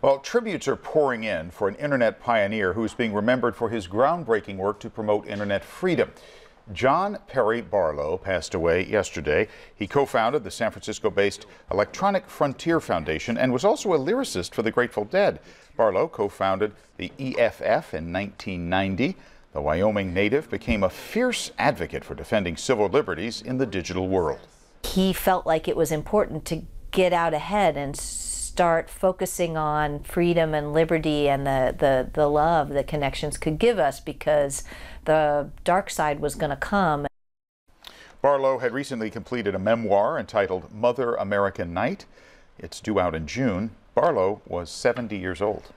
Well, tributes are pouring in for an internet pioneer who is being remembered for his groundbreaking work to promote internet freedom. John Perry Barlow passed away yesterday. He co founded the San Francisco based Electronic Frontier Foundation and was also a lyricist for the Grateful Dead. Barlow co founded the EFF in 1990. The Wyoming native became a fierce advocate for defending civil liberties in the digital world. He felt like it was important to get out ahead and start focusing on freedom and liberty and the, the, the love that connections could give us because the dark side was going to come. Barlow had recently completed a memoir entitled Mother American Night. It's due out in June. Barlow was 70 years old.